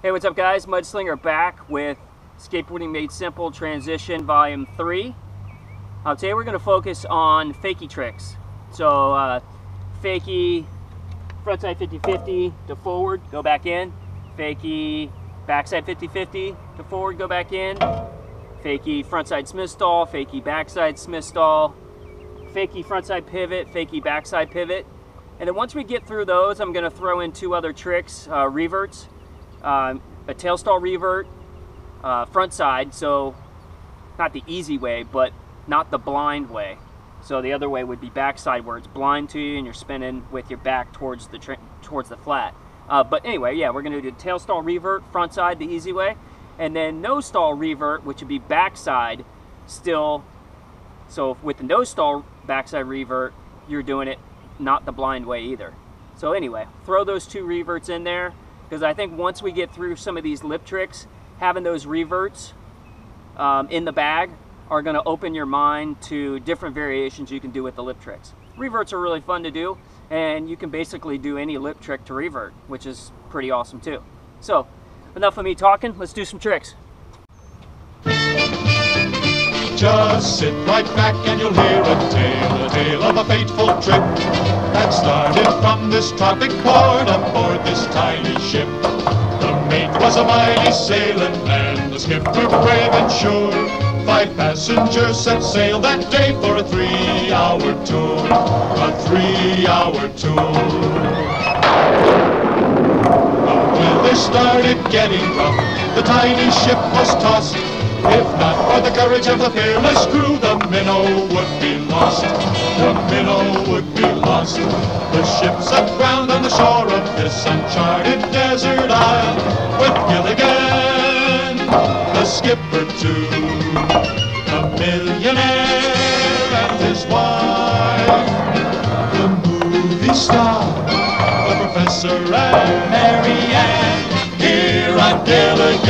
Hey, what's up guys? Mudslinger back with Skateboarding Made Simple Transition Volume 3. Uh, today we're going to focus on fakie tricks. So, uh, fakie, frontside 50-50 to forward, go back in. Fakie, backside 50-50 to forward, go back in. Fakie, frontside Smith stall, fakie, backside Smith stall. Fakie, frontside pivot, fakie, backside pivot. And then once we get through those, I'm going to throw in two other tricks, uh, reverts um, a tail stall revert, uh, front side, so not the easy way, but not the blind way. So the other way would be backside where it's blind to you and you're spinning with your back towards the towards the flat. Uh, but anyway, yeah, we're gonna do tail stall revert, front side the easy way, and then nose stall revert, which would be backside still. So with the nose stall backside revert, you're doing it not the blind way either. So anyway, throw those two reverts in there because I think once we get through some of these lip tricks, having those reverts um, in the bag are going to open your mind to different variations you can do with the lip tricks. Reverts are really fun to do, and you can basically do any lip trick to revert, which is pretty awesome too. So, enough of me talking, let's do some tricks. Just sit right back and you'll hear a tale, a tale of a fateful trip that started from this tropic port aboard this tiny ship. The mate was a mighty sailing man, the skipper brave and sure. Five passengers set sail that day for a three-hour tour, a three-hour tour. The weather started getting rough, the tiny ship was tossed if not for the courage of the fearless crew, the The would be lost. The ship's aground on the shore of this uncharted desert isle, with Gilligan, the skipper too, a millionaire and his wife, the movie star, the professor and Mary Ann, here on Gilligan.